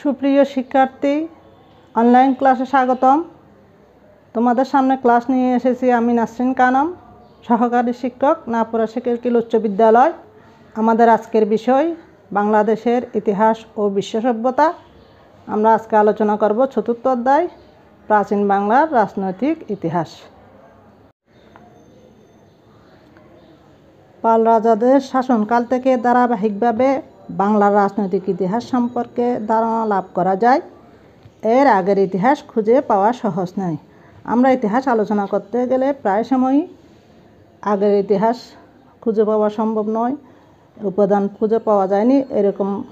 সুপ্রিয় শিক্ষার্থী অনলাইন ক্লাসে স্বাগতম। তোমাদের সামনে ক্লাস নিয়ে এসেছি আমি নাসরিন কানম, সহকারী শিক্ষক, নাপুরা শিক্ষকিল উচ্চ বিদ্যালয়। আমাদের আজকের বিষয়, বাংলাদেশের ইতিহাস ও বিশ্ব সভ্যতা আমরা আজকে আলোচনা করব চতুর্থ অধ্যায়, প্রাচীন বাংলার রাজনৈতিক ইতিহাস। পাল রাজাদের শাসনকাল থেকে ধারাবাহিকভাবে বাংলার রাজনৈতিক ইতিহাস সম্পর্কে ধারণা লাভ করা যায়। এর আগের ইতিহাস খুঁজে পাওয়া সহজ নয়। আমরা ইতিহাস আলোচনা করতে গেলে প্রায় সময়ই আগের ইতিহাস খুঁজে পাওয়া সম্ভব নয়, উপাদান খুঁজে পাওয়া যায়নি, এরকম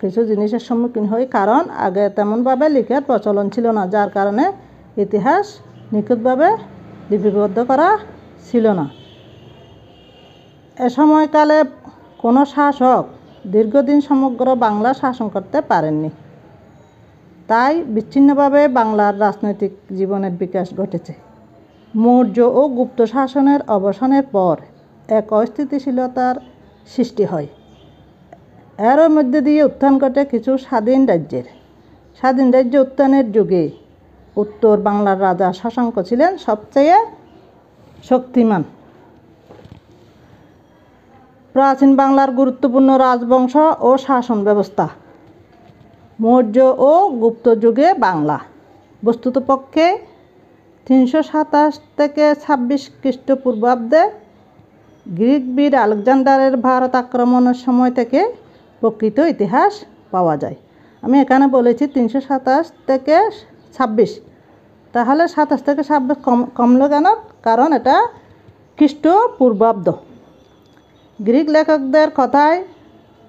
কিছু জিনিসের সম্মুখীন হই। কারণ আগে তেমনভাবে লিখার প্রচলন ছিল না, যার কারণে ইতিহাস নিখুঁতভাবে লিপিবদ্ধ করা ছিল না। এ সময়কালে কোনো শাসক দীর্ঘদিন সমগ্র বাংলা শাসন করতে পারেননি। তাই বিচ্ছিন্নভাবে বাংলার রাজনৈতিক জীবনের বিকাশ ঘটেছে। মৌর্য ও গুপ্ত শাসনের অবসানের পর এক অস্থিতিশীলতার সৃষ্টি হয়। এর মধ্যে দিয়ে উত্থান ঘটে কিছু স্বাধীন রাজ্যের। স্বাধীন রাজ্য উত্থানের যুগে উত্তর বাংলার রাজা শশাঙ্ক ছিলেন সবচেয়ে শক্তিমান। প্রাচীন বাংলার গুরুত্বপূর্ণ রাজবংশ ও শাসন ব্যবস্থা। মৌর্য ও গুপ্ত যুগে বাংলা। বস্তুত পক্ষে তিনশো সাতাশ থেকে ছাব্বিশ খ্রিস্টপূর্বাব্দে গ্রিক বীর আলেকজান্ডারের ভারত আক্রমণের সময় থেকে প্রকৃত ইতিহাস পাওয়া যায়। আমি এখানে বলেছি তিনশো সাতাশ থেকে ছাব্বিশ। তাহলে সাতাশ থেকে ছাব্বিশ কম, কমলো কেন? কারণ এটা খ্রিস্টপূর্বাব্দ। গ্রিক লেখকদের কথায়,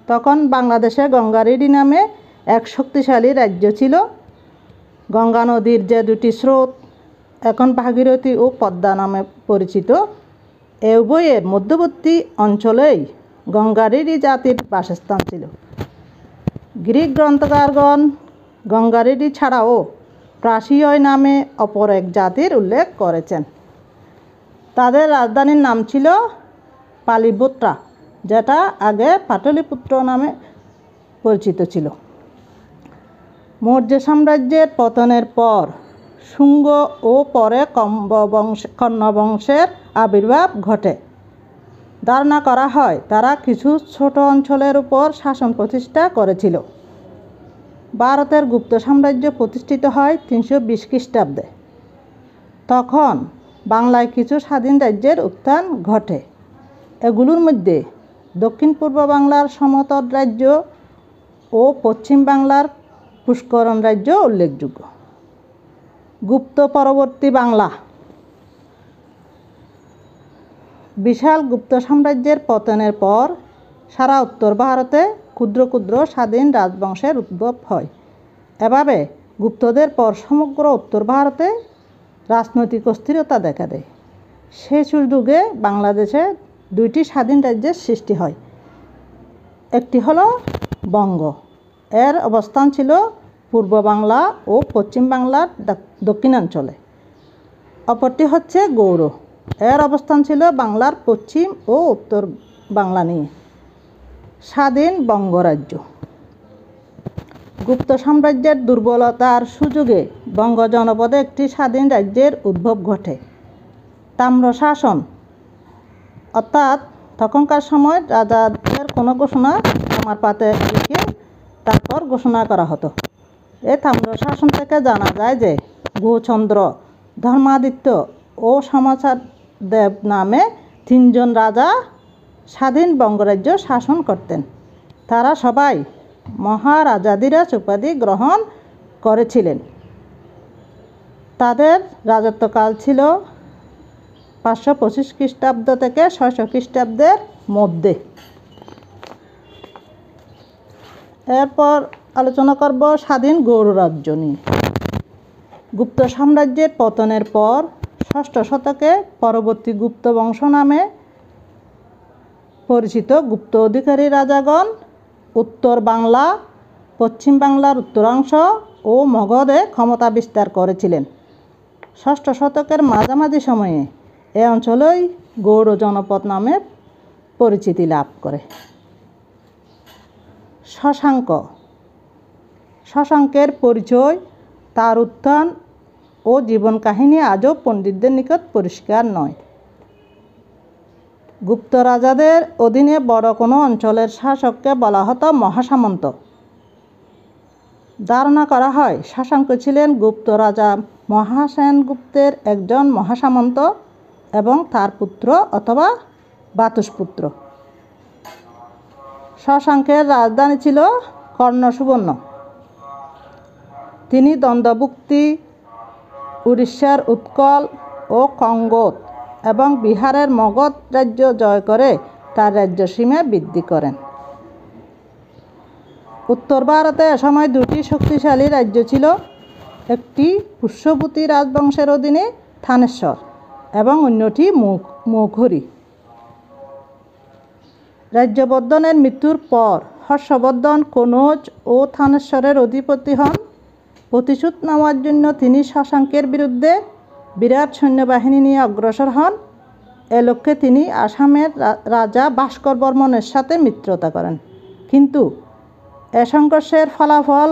তখন বাংলাদেশে গঙ্গারেডি নামে এক শক্তিশালী রাজ্য ছিল। গঙ্গা নদীর যে দুটি স্রোত, এখন ভাগীরথী ও পদ্মা নামে পরিচিত। এ উভয়ের মধ্যবর্তী অঞ্চলেই গঙ্গারেডি জাতির বাসস্থান ছিল। গ্রিক গ্রন্থকারগণ গঙ্গারেডি ছাড়াও প্রাসীয় নামে অপর এক জাতির উল্লেখ করেছেন। তাদের রাজধানীর নাম ছিল পালিপুত্রা যেটা আগে পাটলিপুত্র নামে পরিচিত ছিল। মৌর্য সাম্রাজ্যের পতনের পর শুঙ্গ ও পরে কম্ব বংশ আবির্ভাব ঘটে। ধারণা করা হয়, তারা কিছু ছোট অঞ্চলের উপর শাসন প্রতিষ্ঠা করেছিল। ভারতের গুপ্ত সাম্রাজ্য প্রতিষ্ঠিত হয় তিনশো বিশ খ্রিস্টাব্দে। তখন বাংলায় কিছু স্বাধীন রাজ্যের উত্থান ঘটে। এগুলোর মধ্যে দক্ষিণ পূর্ব বাংলার সমতট রাজ্য ও পশ্চিম বাংলার পুষ্করণ রাজ্য উল্লেখযোগ্য। গুপ্ত পরবর্তী বাংলা। বিশাল গুপ্ত সাম্রাজ্যের পতনের পর সারা উত্তর ভারতে ক্ষুদ্র ক্ষুদ্র স্বাধীন রাজবংশের উদ্ভব হয়। এভাবে গুপ্তদের পর সমগ্র উত্তর ভারতে রাজনৈতিক অস্থিরতা দেখা দেয়। সে সুযোগে বাংলাদেশে দুইটি স্বাধীন রাজ্যের সৃষ্টি হয়। একটি হলো বঙ্গ। এর অবস্থান ছিল পূর্ব বাংলা ও পশ্চিম বাংলার দক্ষিণাঞ্চলে। অপরটি হচ্ছে গৌড়। এর অবস্থান ছিল বাংলার পশ্চিম ও উত্তর বাংলা নিয়ে। স্বাধীন বঙ্গরাজ্য গুপ্ত সাম্রাজ্যের দুর্বলতার সুযোগে বঙ্গ জনপদে একটি স্বাধীন রাজ্যের উদ্ভব ঘটে। তাম্রশাসন অর্থাৎ তখনকার সময় রাজাদের কোনো ঘোষণা আমার পাতে লিখে তারপর ঘোষণা করা হতো। এ থাম্র শাসন থেকে জানা যায় যে গুচন্দ্র ধর্মাদিত্য ও সমাচার দেব নামে তিনজন রাজা স্বাধীন বঙ্গরাজ্য শাসন করতেন। তারা সবাই মহারাজাদিরাজ উপাধি গ্রহণ করেছিলেন। তাদের রাজত্বকাল ছিল পাঁচশো পঁচিশ খ্রিস্টাব্দ থেকে ছয়শো খ্রিস্টাব্দের মধ্যে। এরপর আলোচনা করব স্বাধীন গৌড় রাজ্য নিয়ে। গুপ্ত সাম্রাজ্যের পতনের পর ষষ্ঠ শতকে পরবর্তী গুপ্ত বংশ নামে পরিচিত গুপ্ত অধিকারী রাজাগণ উত্তর বাংলা, পশ্চিম বাংলার উত্তরাংশ ও মগধে ক্ষমতা বিস্তার করেছিলেন। ষষ্ঠ শতকের মাঝামাঝি সময়ে এ অঞ্চলেই গৌড় জনপদ নামে পরিচিতি লাভ করে। শশাঙ্ক। শশাঙ্কের পরিচয়, তার উত্থান ও জীবন কাহিনী আজও পণ্ডিতদের নিকট পরিষ্কার নয়। গুপ্ত রাজাদের অধীনে বড় কোনো অঞ্চলের শাসককে বলা হতো মহাসামন্ত। ধারণা করা হয়, শশাঙ্ক ছিলেন গুপ্ত রাজা মহাসেনগুপ্তের একজন মহাসামন্ত। এবং তার পুত্র অথবা বাতুসপুত্র শশাঙ্কের রাজধানী ছিল কর্ণসুবর্ণ। তিনি দ্বন্দ্বভুক্তি, উড়িষ্যার উৎকল ও কঙ্গোত এবং বিহারের মগধ রাজ্য জয় করে তার রাজ্য সীমা বৃদ্ধি করেন। উত্তর ভারতে সময় দুটি শক্তিশালী রাজ্য ছিল, একটি পুষ্যভূতি রাজবংশের অধীনে থানেশ্বর। এবং অন্যটি মুখ মৌঘরী। রাজ্যবর্ধনের মৃত্যুর পর হর্ষবর্ধন কনৌজ ও থানেশ্বরের অধিপতি হন। প্রতিশোধ নেওয়ার জন্য তিনি শশাঙ্কের বিরুদ্ধে বিরাট সৈন্যবাহিনী নিয়ে অগ্রসর হন। এ লক্ষ্যে তিনি আসামের রাজা ভাস্কর বর্মনের সাথে মিত্রতা করেন। কিন্তু এ সংঘর্ষের ফলাফল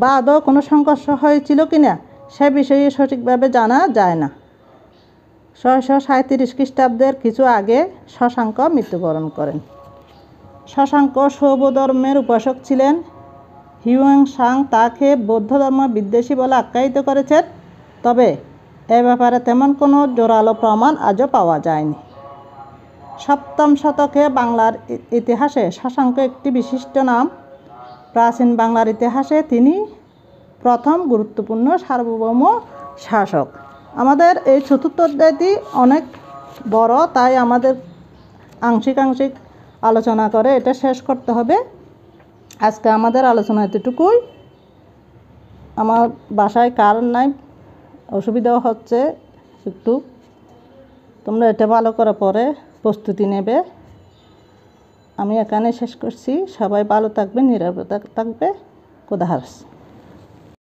বা আদৌ কোনো সংঘর্ষ হয়েছিল কিনা সে বিষয়ে সঠিকভাবে জানা যায় না। ছয়শো সাঁত্রিশ খ্রিস্টাব্দের কিছু আগে শশাঙ্ক মৃত্যুবরণ করেন। শশাঙ্ক শৈব ধর্মের উপাসক ছিলেন। হিউয়াং সাং তাকে বৌদ্ধ ধর্ম বিদ্বেষী বলে আখ্যায়িত করেছেন, তবে এ ব্যাপারে তেমন কোনো জোরালো প্রমাণ আজও পাওয়া যায়নি। সপ্তম শতকে বাংলার ইতিহাসে শশাঙ্ক একটি বিশিষ্ট নাম। প্রাচীন বাংলার ইতিহাসে তিনি প্রথম গুরুত্বপূর্ণ সার্বভৌম শাসক। আমাদের এই চতুর্থ অধ্যায়টি অনেক বড়, তাই আমাদের আংশিক আংশিক আলোচনা করে এটা শেষ করতে হবে। আজকে আমাদের আলোচনা এতটুকুই। আমার বাসায় কারণ নাই? অসুবিধাও হচ্ছে একটু। তোমরা এটা ভালো করে পরে প্রস্তুতি নেবে। আমি এখানে শেষ করছি। সবাই ভালো থাকবে, নিরাপদ থাকবে। হাফেজ।